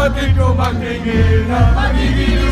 Pati ko magtingin my pagiging